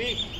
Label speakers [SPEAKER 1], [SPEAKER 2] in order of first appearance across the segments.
[SPEAKER 1] 力。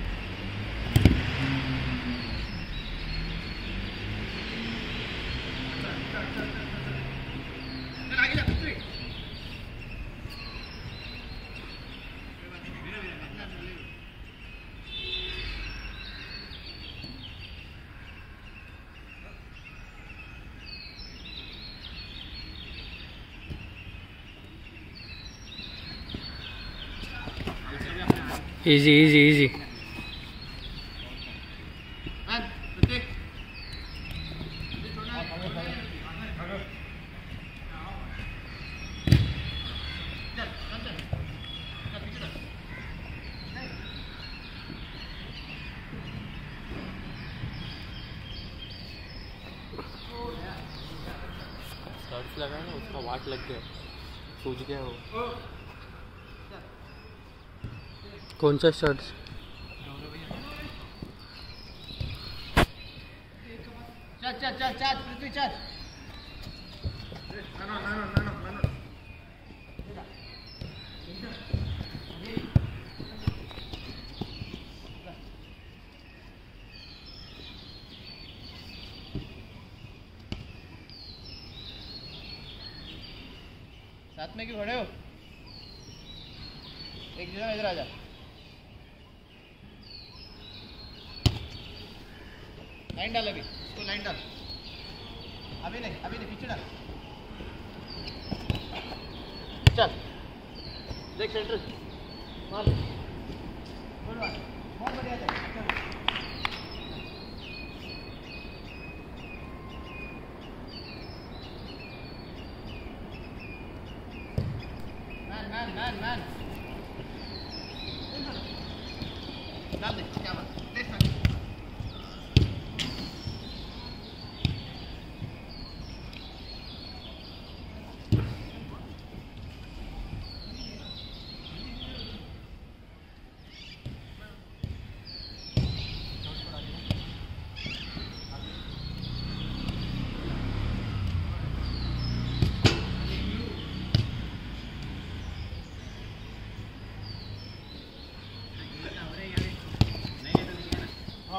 [SPEAKER 1] easy easy easy लगा ना उसका वाट लग गया। सूझ गया वो। कौन सा
[SPEAKER 2] शर्ट? साथ में क्यों खड़े हो? एक जगह इधर आ जा। लाइन डाल अभी। उसको लाइन डाल। अभी नहीं अभी नहीं पीछे डाल। चल देख सेंटर मार। बहुत बढ़िया चल मैन मैन मैन मैन डाल दे क्या बात देख सकते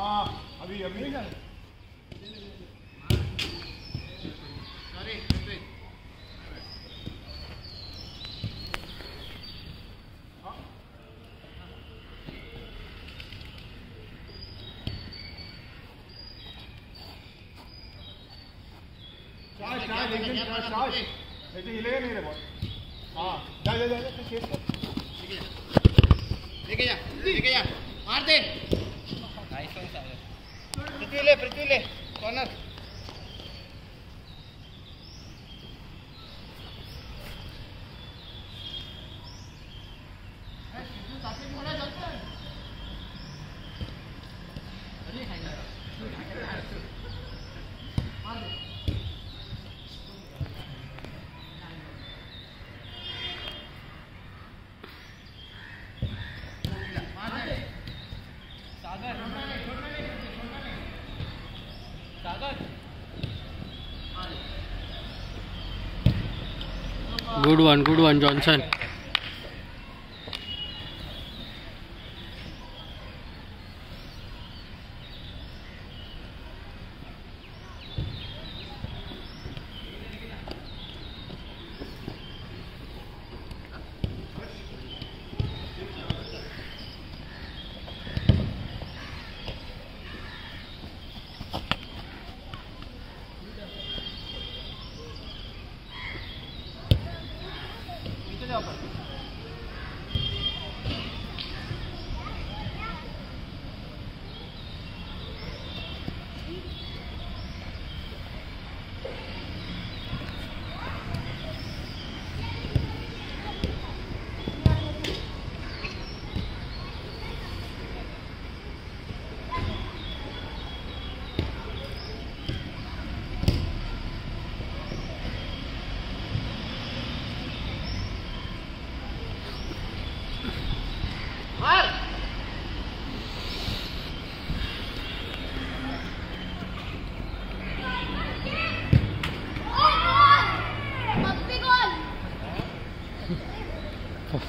[SPEAKER 3] अभी अभी
[SPEAKER 2] सॉरी
[SPEAKER 3] दिन चार्ज चार्ज नहीं तो हिलेगा नहीं रे बहुत। हाँ जा जा जा तू चेक कर।
[SPEAKER 2] लेके जा लेके जा। मार दे। पृथ्वी ले पृथ्वी ले
[SPEAKER 1] good one good one Johnson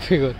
[SPEAKER 1] figure.